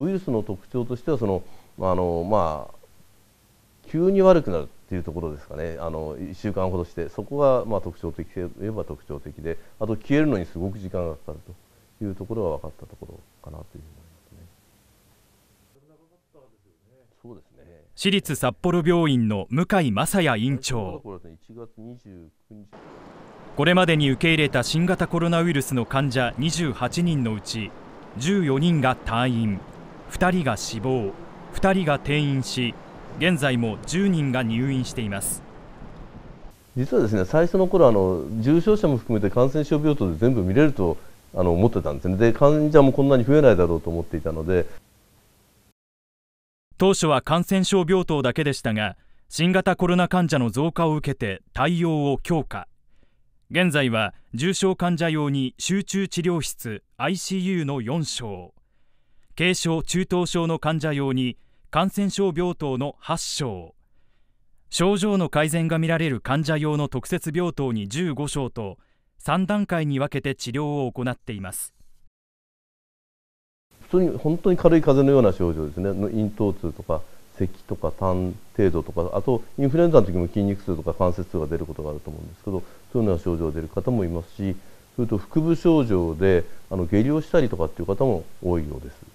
ウイルスの特徴としてはそのあの、まあ、急に悪くなるっていうところですかね。あの1週間ほどしてそこがまあ特徴的といえば特徴的であと消えるのにすごく時間がかかるというところが分かったところかなというふうに思いますね。そうですね。私立札幌病院の向井正也院長。これまでに受け入れた新型コロナウイルスの患者28人のうち14人が退院。2人が死亡2人が転院し現在も10人が入院しています。実はですね最初の頃あの重症者も含めて感染症病棟で全部見れるとあの思ってたんですね。で患者もこんなに増えないだろうと思っていたので。当初は感染症病棟だけでしたが新型コロナ患者の増加を受けて対応を強化。現在は重症患者用に集中治療室 ICU の4床軽症・中等症の患者用に感染症病棟の8床症状の改善が見られる患者用の特設病棟に15床と3段階に分けて治療を行っています。普通に本当に軽い風邪のような症状ですね。咽頭痛とか咳とか痰程度とかあとインフルエンザの時も筋肉痛とか関節痛が出ることがあると思うんですけどそういうような症状が出る方もいますしそれと腹部症状であの下痢をしたりとかっていう方も多いようです。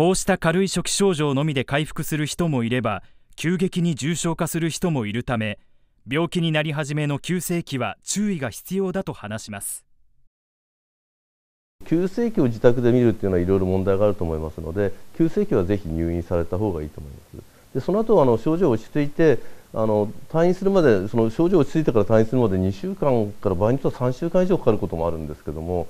こうした軽い初期症状のみで回復する人もいれば急激に重症化する人もいるため病気になり始めの急性期は注意が必要だと話します。急性期を自宅で見るっていうのはいろいろ問題があると思いますので急性期はぜひ入院された方がいいと思います。でその後あの症状落ち着いてあの退院するまでその症状落ち着いてから退院するまで2週間から場合によっては3週間以上かかることもあるんですけども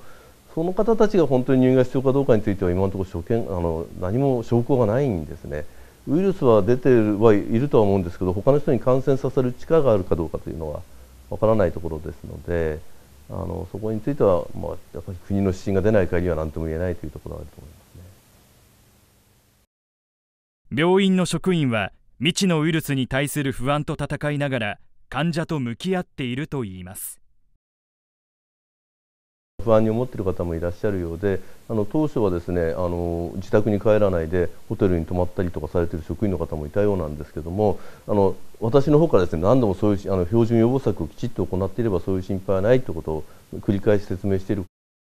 その方たちが本当に入院が必要かどうかについては今のところ所見あの何も証拠がないんですね。ウイルスは出てはいるとは思うんですけど他の人に感染させる力があるかどうかというのはわからないところですのであのそこについては、まあ、やっぱり国の指針が出ない限りは何とも言えないというところがあると思いますね。病院の職員は未知のウイルスに対する不安と闘いながら患者と向き合っているといいます不安に思っている方もいらっしゃるようであの当初はですねあの自宅に帰らないでホテルに泊まったりとかされている職員の方もいたようなんですけどもあの私の方からですね何度もそういうあの標準予防策をきちっと行っていればそういう心配はないということを繰り返し説明している